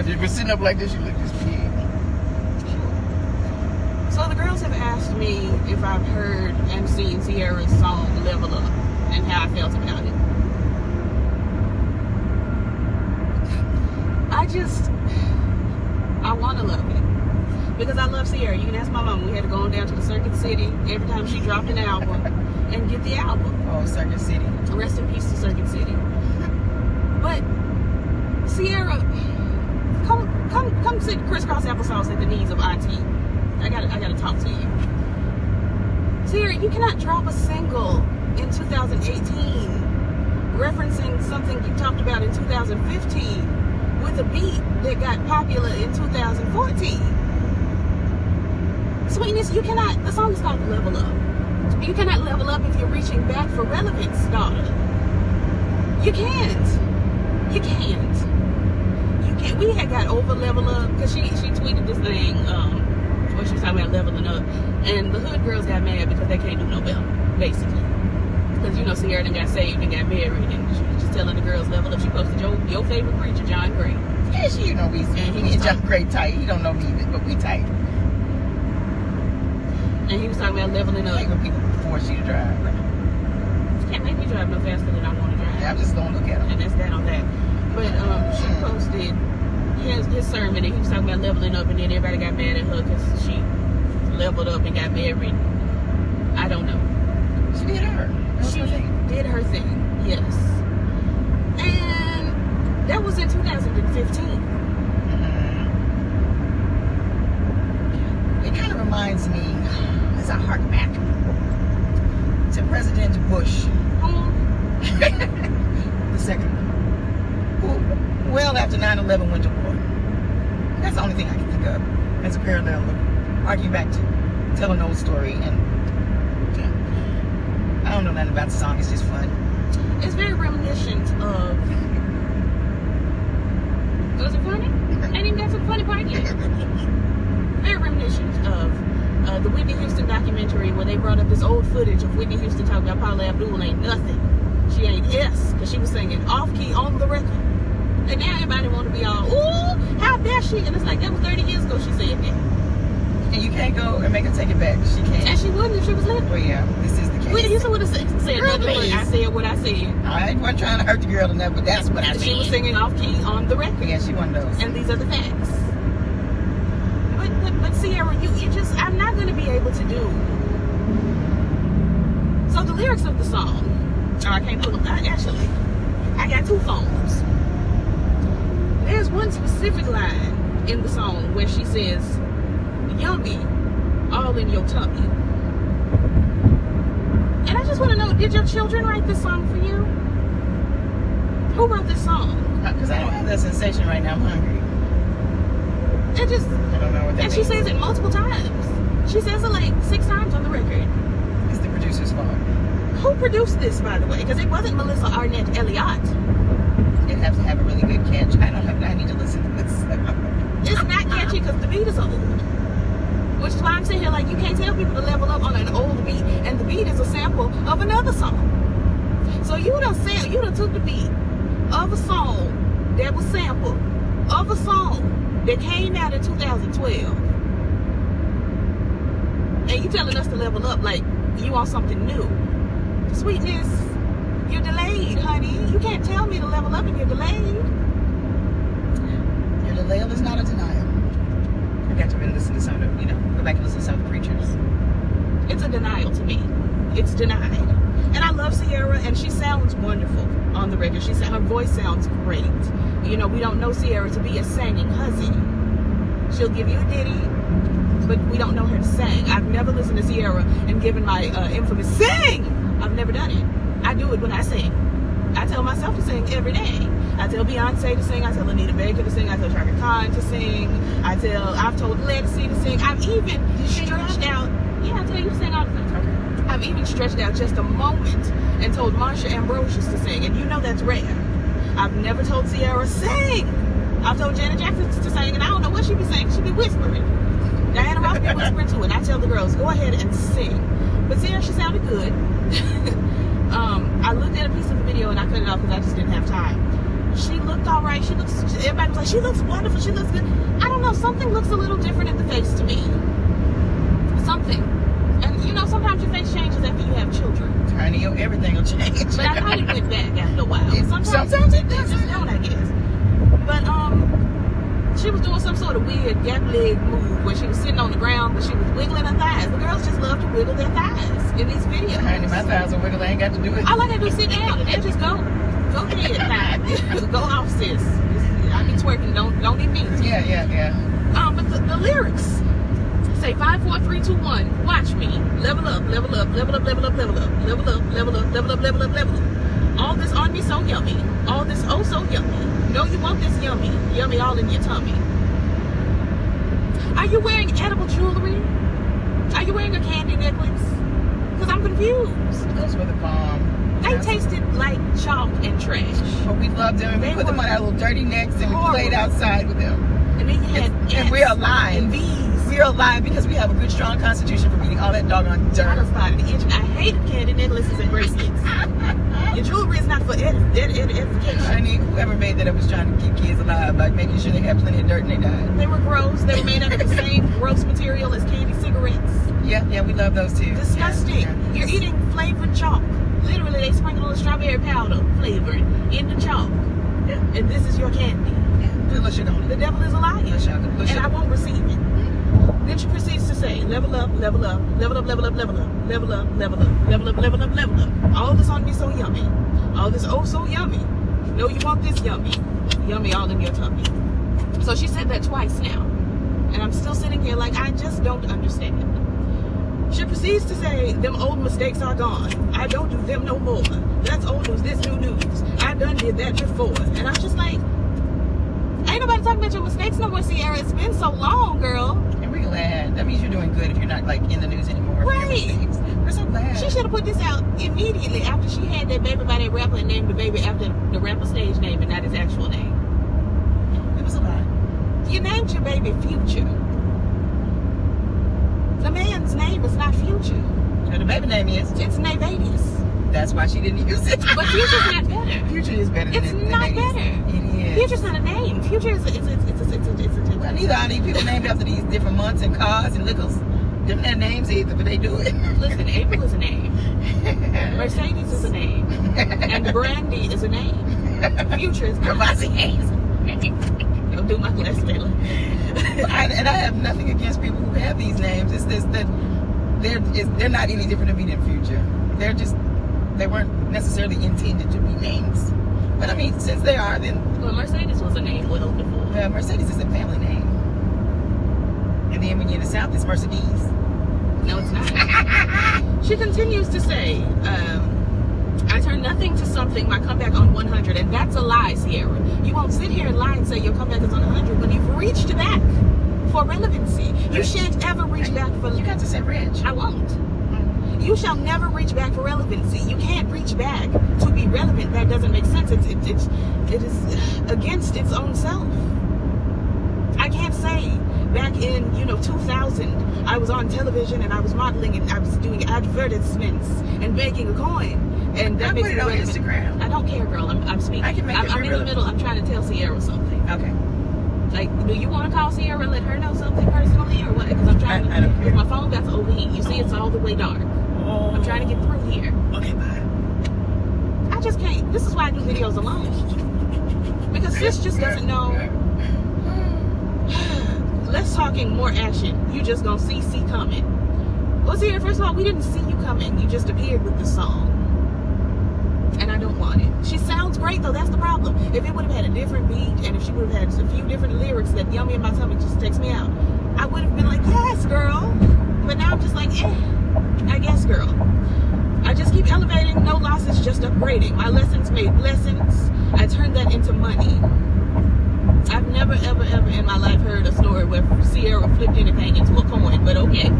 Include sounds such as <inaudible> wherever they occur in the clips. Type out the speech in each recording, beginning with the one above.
But if you're sitting up like this, you look this big. So the girls have asked me if I've heard and seen Ciara's song Level Up and how I felt about it. I just, I want to love it. Because I love Ciara. You can ask my mom. We had to go on down to the Circuit City every time she dropped an album <laughs> and get the album. Oh, Circuit City. Rest in peace to Circuit City. But Ciara, come come come sit crisscross applesauce at the knees of Auntie. I gotta I gotta talk to you. Ciara, you cannot drop a single in 2018 referencing something you talked about in 2015 with a beat that got popular in 2014. Sweetness, you cannot the song is called Level Up. You cannot level up if you're reaching back for relevance, daughter. You can't. You can't. Can't. We had got over level up because she she tweeted this thing um, where she was talking about leveling up, and the hood girls got mad because they can't do no better, basically. Because you know Ciara got saved and got married, and she was just telling the girls level up. She posted your your favorite preacher, John Gray. Yeah, she, you know, we, And he he was and John tight. Gray tight. He don't know me, but we tight. And he was talking about leveling Like up. when people force you to drive. Can't make me drive no faster than I want to drive. Yeah, I'm just gonna look at him. and that's that on that. But um, she posted his his sermon, and he was talking about leveling up, and then everybody got mad at her because she leveled up and got married. I don't know. She did her. That's She her thing. did her thing, yes. And that was in 2015. Mhm. It kind of reminds me, as I hark back to President Bush, Um, the second one, who, well after 9/11 went to war. That's the only thing I can think of as a parallel of harking back to tell an old story. And yeah, I don't know nothing about the song. It's just fun. it's very reminiscent of. Was it funny? <laughs> I ain't even got the funny part yet. <laughs> very reminiscent of uh, the Whitney Houston documentary where they brought up this old footage of Whitney Houston talking about Paula Abdul ain't nothing. She ain't S because she was singing off key on the record. And now everybody want to be all, ooh, how dare she? And it's like, that was 30 years ago she said that. And you can't go and make her take it back. She can't. And she wouldn't if she was living. Well, yeah, this is the case. Whitney Houston would have said, said Girl, nothing please. I said what I said. I wasn't trying to hurt the girl enough, but that's what I said. She was singing off key on the record. Yeah, she one of those. and these are the facts. But but but Ciara, you you just I'm not gonna be able to do. So the lyrics of the song, oh, I can't pull them. I, actually, I got two phones. There's one specific line in the song where she says, "Yummy, all in your tummy." And I just want to know, did your children write this song for you? Who wrote this song? Uh, because I don't have that sensation right now. I'm hungry. It just I don't know what that And she means. says it multiple times. She says it like six times on the record. It's the producer's fault. Who produced this, by the way? Because it wasn't Melissa Arnette Elliott. Has to have a really good catch. I don't have. I need to listen to this. It's not catchy because the beat is old. Which is why I'm sitting here, like, you can't tell people to level up on an old beat, and the beat is a sample of another song. So you done said you done took the beat of a song that was sampled of a song that came out in 2012, and you telling us to level up like you want something new. Sweetness, you're delayed, honey. You can't tell me to level up and you're delayed. Your denial is not a denial. I got to really listen to some of the, you know, go back and listen to some of the preachers. it's a denial to me. It's denied. And I love Ciara, and she sounds wonderful on the record. She said her voice sounds great. You know, we don't know Ciara to be a singing hussy. She'll give you a ditty, but we don't know her to sing. I've never listened to Ciara and given my uh, infamous sing. I've never done it. I do it when I sing. I tell myself to sing every day. I tell Beyonce to sing. I tell Anita Baker to sing. I tell Chaka Khan to sing. I tell I've told Ledisi to sing. I've even stretched out. Yeah, I tell you to sing all the time. I've even stretched out just a moment and told Marsha Ambrosius to sing, and you know that's rare. I've never told Ciara sing. I've told Janet Jackson to sing, and I don't know what she be saying. She be whispering. Diana Ross be <laughs> whispering too, and I tell the girls, go ahead and sing. But Ciara, she sounded good. <laughs> um, I looked at a piece of the video and I cut it off because I just didn't have time. she looked all right. She looks. Everybody was like, she looks wonderful. She looks good. I don't know. Something looks a little different in the face to me. Something. And you know, sometimes your face changes after you have children. Tiny, your everything will <laughs> change. But I thought it went back after a while. Sometimes, sometimes it it does. just don't, I guess. But um, she was doing some sort of weird gap leg move where she was sitting on the ground, but she was wiggling her thighs. The girls just love to wiggle their thighs in these videos. Honey, my thighs are wiggle. I ain't got to do it. All I gotta do is sit down and then just go. Go ahead, <laughs> thigh. go off, sis. I be twerking. Don't don't even mean. Yeah, yeah, yeah. Um, but the, the lyrics say five, four, three, two, one. Watch me. Level up, level up, level up, level up, level up, level up, level up, level up, level up, level up. All this on me so yummy. All this oh so yummy. No, you want this yummy. Yummy all in your tummy. Are you wearing edible jewelry? Are you wearing a candy necklace? Cause I'm confused. Those were the bomb. They Yes. tasted like chalk and trash. But we loved them and we put them on our little dirty necks and we played outside with them. And then you had And- we're alive. We're alive because we have a good, strong constitution from eating all that doggone I dirt. itching. I hated candy necklaces and bracelets. Your <laughs> jewelry is not for ed- ed- ed- edification. Honey, whoever made that up was trying to keep kids alive by making sure they had plenty of dirt and they died. They were gross. They were made out of the <laughs> same gross material as candy cigarettes. Yeah, yeah, we love those too. Disgusting. Yeah. You're eating flavored chalk. Literally, they sprinkle a little strawberry powder flavored in the chalk. Yeah. And this is your candy. Yeah, put a little sugar on The devil is a liar. Little sugar, little And. I won't receive it. Then she proceeds to say, level up, level up, level up, level up, level up, level up, level up, level up, level up, level up. All this on me so yummy. All this oh so yummy. No, you want this yummy. Yummy all in your tummy. So she said that twice now. And I'm still sitting here like I just don't understand. She proceeds to say, them old mistakes are gone. I don't do them no more. That's old news, this new news. I done did that before. And I'm just like, ain't nobody talking about your mistakes no more, Ciara. It's been so long, girl. Glad. That means you're doing good if you're not like in the news anymore. Right. We're so glad. She should have put this out immediately after she had that baby by that rapper and named the baby after the rapper stage name and not his actual name. It was a lie. You named your baby Future. The man's name is not Future. Know, the baby name is. It's Nayvadius. That's why she didn't use it. But Future's not <laughs> better. Future is better than It's it- than not better. It is. Future's not a name. Future is a, it's a, it's a, it's a, it's a, Well, neither are these people named after these different months and cars and liquors. Them their names either, but they do it. Listen, April is a name. Mercedes is a name. And Brandy is a name. Future is. Kavasi Hayes. Don't do my last fella. And I have nothing against people who have these names. It's just that they're they're not any different to me than Future. They're just they weren't necessarily intended to be names. But I mean, since they are, then Well, Mercedes was a name well before. Uh, Mercedes is a family name. And then when you're in the South, it's Mercedes. No, it's not. <laughs> she continues to say, um, I turn nothing to something, my comeback on 100, and that's a lie, Ciara. You won't sit here and lie and say your comeback is on 100 when you've reached back for relevancy. You shan't ever reach back for. You got to say rich. I won't. You shall never reach back for relevancy. You can't reach back to be relevant. That doesn't make sense. It's, it, it's, it is against its own self. I can't say back in, 2000, I was on television and I was modeling and I was doing advertisements and making a coin. And that I makes put it on. Instagram. I don't care, girl. I'm, I'm speaking. I can make I'm, it I'm in the middle. I'm trying to tell Ciara something. Okay. Like, do you want to call Ciara and let her know something personally or what? Because I'm trying I- I don't to. care. My phone got to overheat. You see, it's all the way dark. Oh. I'm trying to get through here. Okay, bye. I just can't. This is why I do videos alone. Because sis just doesn't know. Let's talking more action. You just gonna see see coming. Well, see, first of all, we didn't see you coming. You just appeared with the song. And I don't want it. She sounds great though, that's the problem. If it would have had a different beat and if she would have had a few different lyrics that yummy in my tummy just takes me out, I would have been like, yes, girl. But now I'm just like, eh, I guess, girl. I just keep elevating, no losses, just upgrading. My lessons made lessons. I turned that into money. I've never, ever, ever in my life heard a story where Ciara flipped anything into a coin, but okay.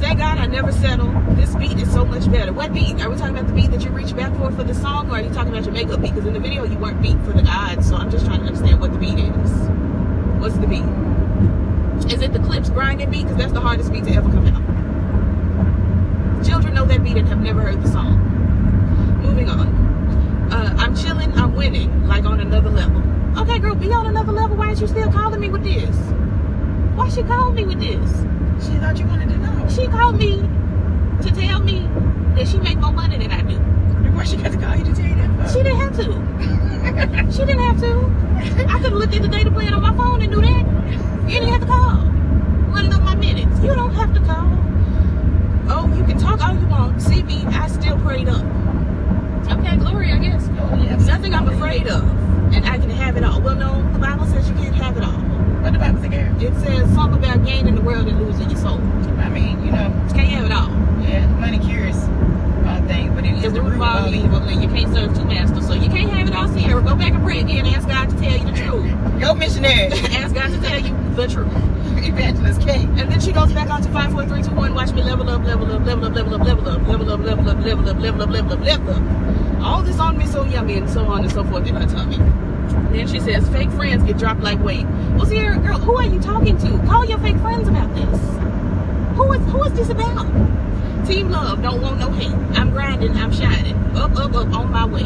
Thank God I never settle. This beat is so much better. What beat? Are we talking about the beat that you reached back for for the song, or are you talking about your makeup beat? Because in the video you weren't beat for the odds, so I'm just trying to understand what the beat is. What's the beat? Is it the Clipse grinding beat? Because that's the hardest beat to ever come out. Children know that beat and have never heard the song. Moving on. Uh, I'm chilling. I'm winning. Like on another level. Okay, girl, be on another level. Why is you still calling me with this? Why she called me with this? She thought you wanted to know. She called me to tell me that she make more money than I do. Why she got to call you to tell you that? She didn't have to. <laughs> She didn't have to. I could have looked at the data plan on my phone and do that. You didn't have to call. Running up my minutes. You don't have to call. Oh, you can talk all you want. See me, I still prayed up. Okay, glory, I guess. Oh, yes. Nothing I'm afraid of. And I can have it all. Well, no, the Bible says you can't have it all. What the Bible say, girl? It says something about gaining the world and losing your soul. I mean, you know, You can't have it all. yeah, money cures all things, but It's is the root of all evil, and you can't serve two masters. So you can't have it all, Ciara. Go back and pray again. And ask God to tell you the truth. <laughs> Go missionary. <laughs> Ask God to tell you the truth. Evangelist K. And then she goes back on to five, four, three, two, one. Watch me level up, level up, level up, level up, level up, level up, level up, level up, level up, level up, level up. All this on me so yummy and so on and so forth in her tummy. Then she says, fake friends get dropped like weight. Well, Ciara, girl, who are you talking to? Call your fake friends about this. Who is who is this about? Team love, don't want no hate. I'm grinding, I'm shining. Up, up, up, on my way.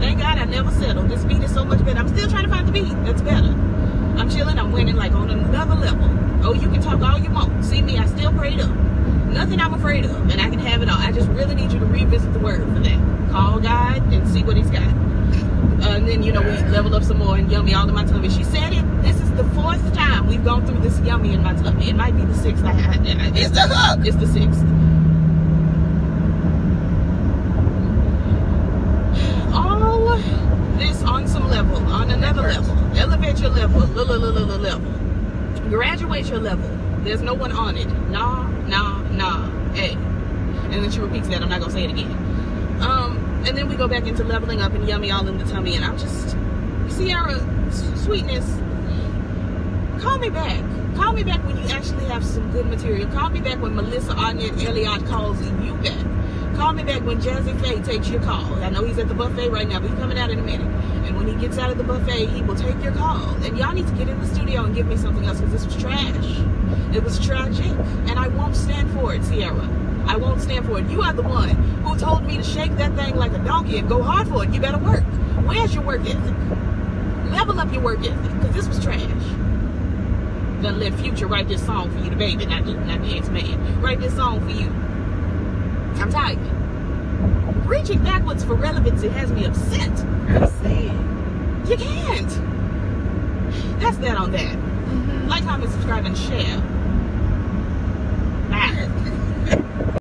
Thank God I never settled. This beat is so much better. I'm still trying to find the beat that's better. I'm chilling, I'm winning like on another level. Oh, you can talk all you want. See me, I still prayed up. Nothing I'm afraid of, and I can have it all. I just really need you to revisit the word for that. Call God and see what He's got. Uh, and then, you know, we level up some more and yummy all in my tummy. She said it. This is the fourth time we've gone through this yummy in my tummy. It might be the sixth. I, I, It's the hook. it's the sixth. All this on some level, on another level. Elevate your level, l- l- l- l- level. Graduate your level. There's no one on it. Nah, nah, nah. Hey. And then she repeats that. I'm not gonna say it again. Um, and then we go back into leveling up and yummy all in the tummy. And I'm just, Ciara, sweetness, call me back. Call me back when you actually have some good material. Call me back when Melissa Arnette Elliott calls you back. Call me back when Jazze Pha takes your call. I know he's at the buffet right now, but he's coming out in a minute. And when he gets out of the buffet, he will take your call. And y'all need to get in the studio and give me something else because this was trash. It was tragic. And I won't stand for it, Ciara. I won't stand for it. You are the one who told me to shake that thing like a donkey and go hard for it. You better work. Where's your work ethic? Level up your work ethic because this was trash. Gonna let Future write this song for you, the baby, not the, not the ex-man. Write this song for you. I'm tired. Reaching backwards for relevancy has me upset. I see. You can't. That's that on that. Like, comment, subscribe, and share. Bye. <laughs>